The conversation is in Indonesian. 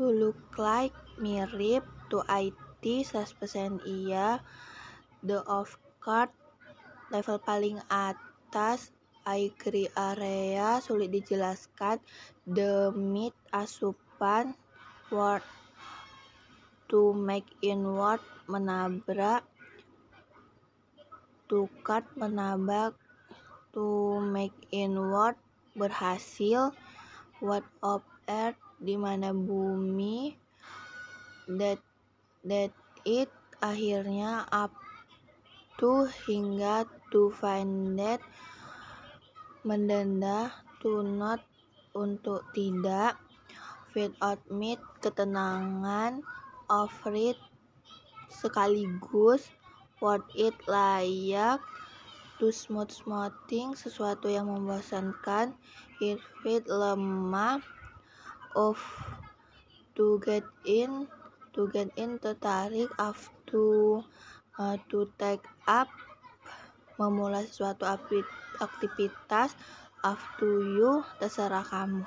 to look like mirip to IT 100% iya. The off card level paling atas I agree area sulit dijelaskan. The meat asupan word to make inward menabrak. To cut menabrak. To make inward berhasil. What of earth di mana bumi that that it akhirnya up to hingga to find that mendenda to not untuk tidak without meet ketenangan of it sekaligus what it layak to smooth smoothing sesuatu yang membosankan it fit lemah of to get in to get in tertarik of to uh, to take up memulai suatu aktivitas up to you terserah kamu